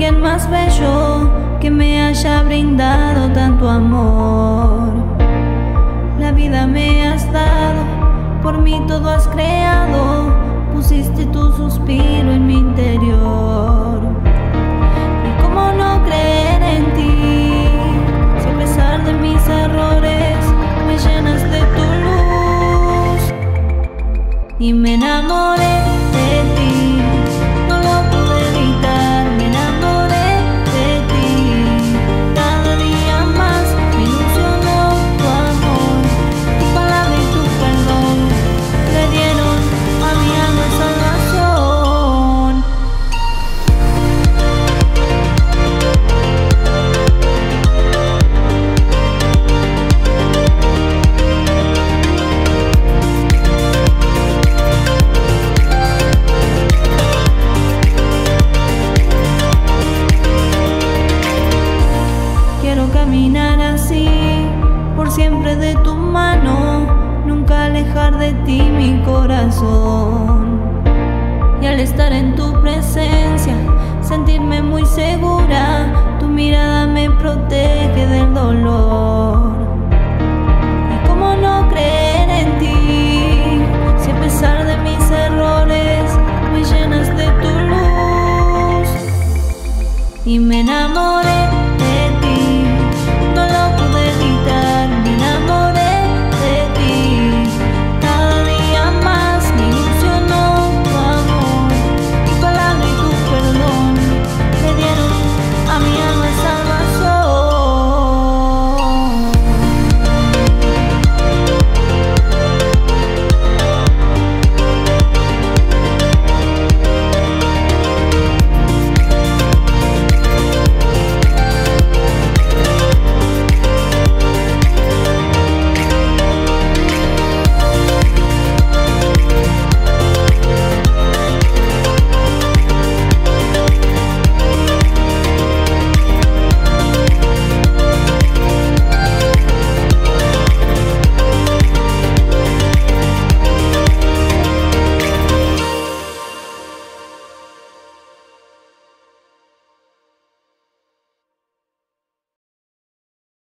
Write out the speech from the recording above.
alguien más bello que me haya brindado tanto amor. La vida me has dado, por mí todo has creado, pusiste tu suspiro en mi interior. ¿Y cómo no creer en ti? Si a pesar de mis errores me llenas de tu luz y me enamoré siempre de tu mano, nunca alejar de ti mi corazón. Y al estar en tu presencia, sentirme muy segura, tu mirada me protege del dolor. ¿Y cómo no creer en ti? Si a pesar de mis errores, me llenas de tu luz y me enamoré